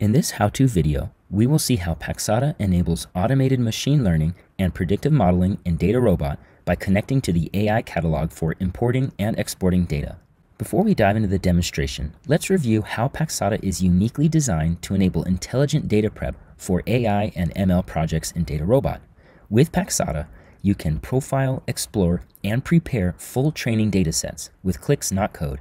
In this how-to video, we will see how Paxata enables automated machine learning and predictive modeling in DataRobot by connecting to the AI catalog for importing and exporting data. Before we dive into the demonstration, let's review how Paxata is uniquely designed to enable intelligent data prep for AI and ML projects in DataRobot. With Paxata, you can profile, explore, and prepare full training datasets with clicks not code,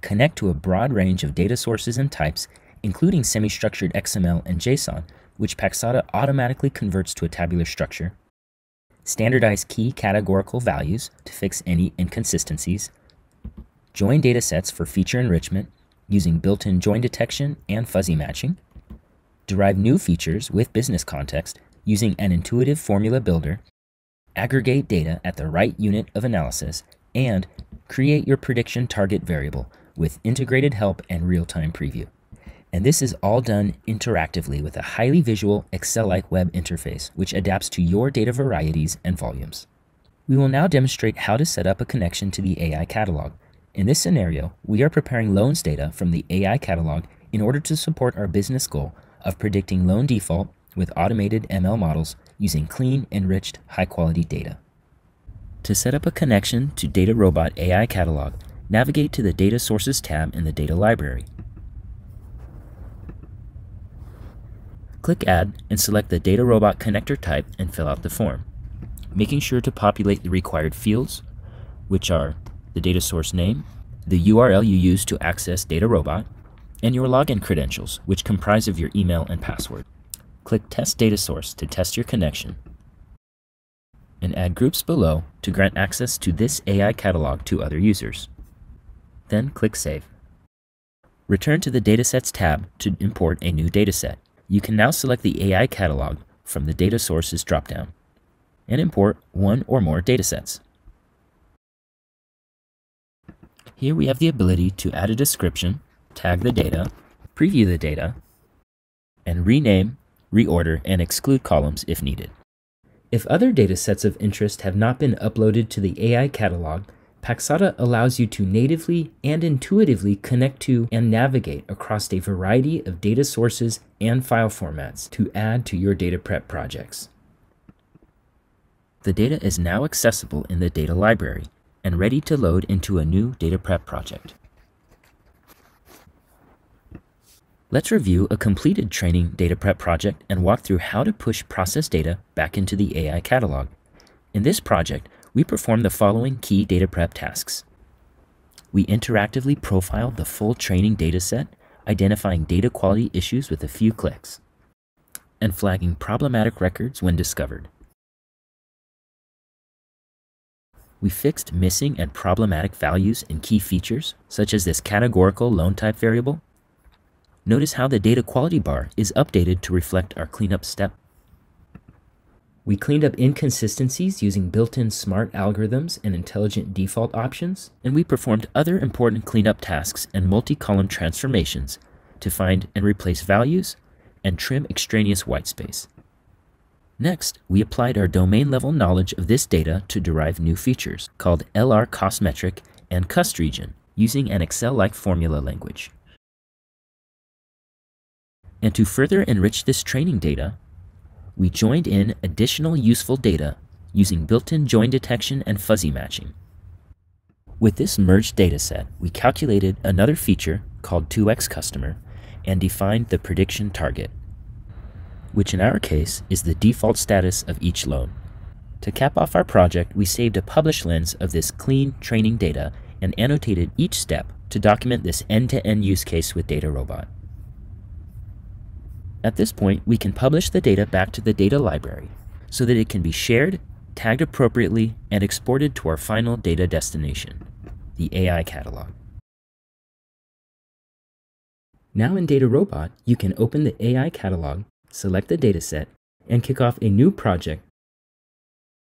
connect to a broad range of data sources and types, including semi-structured XML and JSON, which Paxata automatically converts to a tabular structure, standardize key categorical values to fix any inconsistencies, join datasets for feature enrichment using built-in join detection and fuzzy matching, derive new features with business context using an intuitive formula builder, aggregate data at the right unit of analysis, and create your prediction target variable with integrated help and real-time preview. And this is all done interactively with a highly visual Excel-like web interface, which adapts to your data varieties and volumes. We will now demonstrate how to set up a connection to the AI catalog. In this scenario, we are preparing loans data from the AI catalog in order to support our business goal of predicting loan default with automated ML models using clean, enriched, high-quality data. To set up a connection to DataRobot AI catalog, navigate to the Data Sources tab in the Data Library. Click Add and select the DataRobot connector type and fill out the form, making sure to populate the required fields, which are the data source name, the URL you use to access DataRobot, and your login credentials, which comprise of your email and password. Click Test Data Source to test your connection, and add groups below to grant access to this AI catalog to other users. Then click Save. Return to the Datasets tab to import a new dataset you can now select the AI catalog from the Data Sources dropdown and import one or more datasets. Here we have the ability to add a description, tag the data, preview the data, and rename, reorder, and exclude columns if needed. If other datasets of interest have not been uploaded to the AI catalog, Paxata allows you to natively and intuitively connect to and navigate across a variety of data sources and file formats to add to your data prep projects. The data is now accessible in the data library and ready to load into a new data prep project. Let's review a completed training data prep project and walk through how to push process data back into the AI catalog. In this project, we perform the following key data prep tasks. We interactively profile the full training dataset, identifying data quality issues with a few clicks, and flagging problematic records when discovered. We fixed missing and problematic values in key features, such as this categorical loan type variable. Notice how the data quality bar is updated to reflect our cleanup step we cleaned up inconsistencies using built-in smart algorithms and intelligent default options, and we performed other important cleanup tasks and multi-column transformations to find and replace values and trim extraneous whitespace. Next, we applied our domain-level knowledge of this data to derive new features called LR cost metric and cust region using an Excel-like formula language. And to further enrich this training data, we joined in additional useful data using built-in join detection and fuzzy matching. With this merged dataset, we calculated another feature called 2x customer and defined the prediction target, which in our case is the default status of each loan. To cap off our project, we saved a publish lens of this clean training data and annotated each step to document this end-to-end -end use case with DataRobot. At this point, we can publish the data back to the data library so that it can be shared, tagged appropriately, and exported to our final data destination, the AI catalog. Now in DataRobot, you can open the AI catalog, select the dataset, and kick off a new project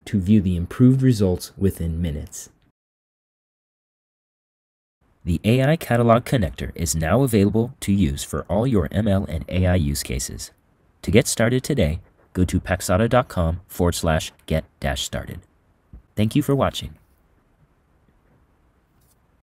to view the improved results within minutes. The AI Catalog connector is now available to use for all your ML and AI use cases. To get started today, go to paxata.com forward slash get dash started. Thank you for watching.